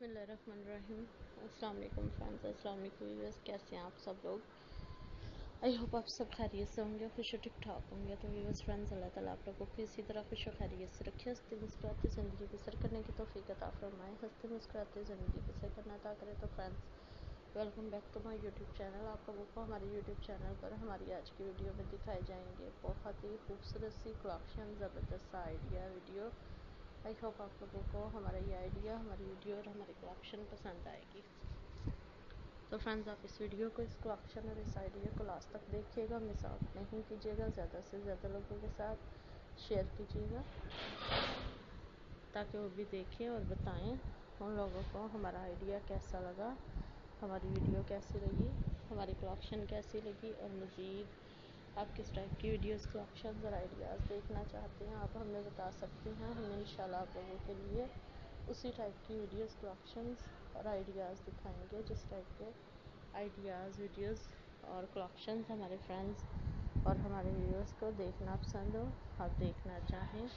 बसमीम अल्लाम फ्रेंड्स अस्सलाम व्यूअर्स, कैसे हैं आप सब लोग? आई होप आप सब खैरियत से होंगे, खुश ठीक ठाक होंगे। तो व्यूअर्स, फ्रेंड्स, अल्लाह ताला आप लोगों को इसी तरह खुश खैरियत से रखे। हँसते मुस्कुराते ज़िंदगी बसर करने की तोफ़ी अता फरमाएँ। हँसते मुस्कुराते ज़िंदगी बसर करना अता करें। तो friends, welcome back to my YouTube channel. आप लोगों को हमारे यूट्यूब चैनल पर हमारी आज की वीडियो में दिखाए जाएँगे बहुत ही खूबसूरत सी कलेक्शन ज़बरदस्त आइडिया वीडियो आई होप आप लोगों को हमारा ये आइडिया हमारी वीडियो और हमारी कलेक्शन पसंद आएगी। तो फ्रेंड्स आप इस वीडियो को इस कलेक्शन और इस आइडिया को लास्ट तक देखिएगा। मिस आउट नहीं कीजिएगा, ज़्यादा से ज़्यादा लोगों के साथ शेयर कीजिएगा, ताकि वो भी देखें और बताएँ उन लोगों को हमारा आइडिया कैसा लगा, हमारी वीडियो कैसी लगी हमारी कलेक्शन कैसी लगी, और मज़ीद आप किस टाइप की वीडियोस के ऑप्शन और आइडियाज़ देखना चाहते हैं, आप हमें बता सकते हैं। हम इन आप लोगों के लिए उसी टाइप की वीडियोस के ऑप्शन और आइडियाज़ दिखाएँगे। जिस टाइप के आइडियाज़ वीडियोस और कलेक्शन हमारे फ्रेंड्स और हमारे व्यूअर्स को देखना पसंद हो, आप देखना चाहें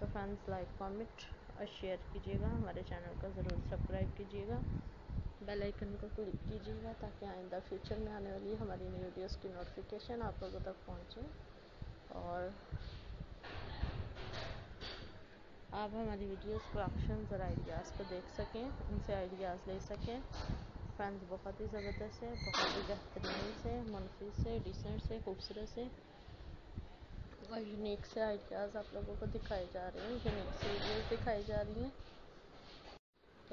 तो फ्रेंड्स लाइक कमेंट और शेयर कीजिएगा। हमारे चैनल को ज़रूर सब्सक्राइब कीजिएगा। बेल आइकन को क्लिक कीजिएगा ताकि आइंदा फ्यूचर में आने वाली हमारी न्यू वीडियोस की नोटिफिकेशन आप लोगों तक पहुँचे। और आप हमारी वीडियोस के ऑप्शन और आइडियाज़ को देख सकें, उनसे आइडियाज़ ले सकें। फ्रेंड्स बहुत ही ज़बरदस्त है, बहुत ही बेहतरीन से मनफी से डिसेंट से, खूबसूरत से। और यूनिक से आइडियाज़ आप लोगों को दिखाए जा रहे हैं यूनिक से वीडियोज़ दिखाई जा रही हैं।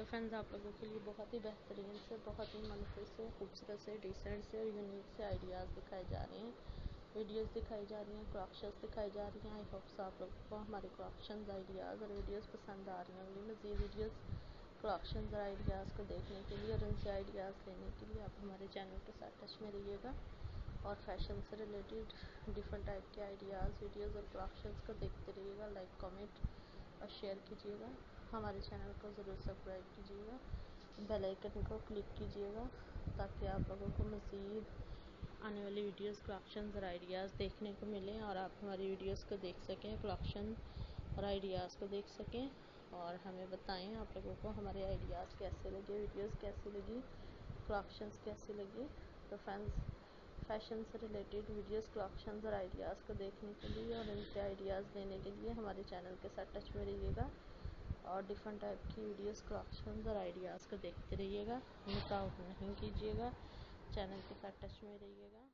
तो फ्रेंड्स आप लोगों के लिए बहुत ही बेहतरीन से, बहुत ही मनफी से, खूबसूरत से डिसेंट से और यूनिक से आइडियाज़ दिखाए जा रहे हैं। वीडियोस दिखाई जा रही हैं क्रॉक्शंस दिखाई जा रही हैं। आई होप्स आप लोगों को हमारे क्रॉक्शंस आइडियाज़ और वीडियोस पसंद आ रही होंगी। मज़ीद वीडियोस क्रॉक्शंस और आइडियाज़ को देखने के लिए और उनसे आइडियाज़ लेने के लिए आप हमारे चैनल के साथ टच में रहिएगा। और फ़ैशन से रिलेटेड डिफरेंट टाइप के आइडियाज़ वीडियोज़ और क्रॉक्शंस को देखते रहिएगा। लाइक कॉमेंट और शेयर कीजिएगा। हमारे चैनल को ज़रूर सब्सक्राइब कीजिएगा। बेल आइकन को क्लिक कीजिएगा ताकि आप लोगों को मज़ीद आने वाली वीडियोस कलेक्शन और आइडियाज़ देखने को मिलें और आप हमारी वीडियोस को देख सकें कलेक्शन और आइडियाज़ को देख सकें और हमें बताएँ आप लोगों को हमारे आइडियाज़ कैसे लगे वीडियोस कैसी लगी कलेक्शंस कैसी लगी। तो फ्रेंड्स फ़ैशन से रिलेटेड वीडियोस कलेक्शन और आइडियाज़ को देखने के लिए और इनके आइडियाज़ देने के लिए हमारे चैनल के साथ टच में रहिएगा और डिफरेंट टाइप की वीडियोस कलेक्शन और आइडियाज़ को देखते रहिएगा। मिस आउट नहीं कीजिएगा। चैनल के साथ टच में रहिएगा।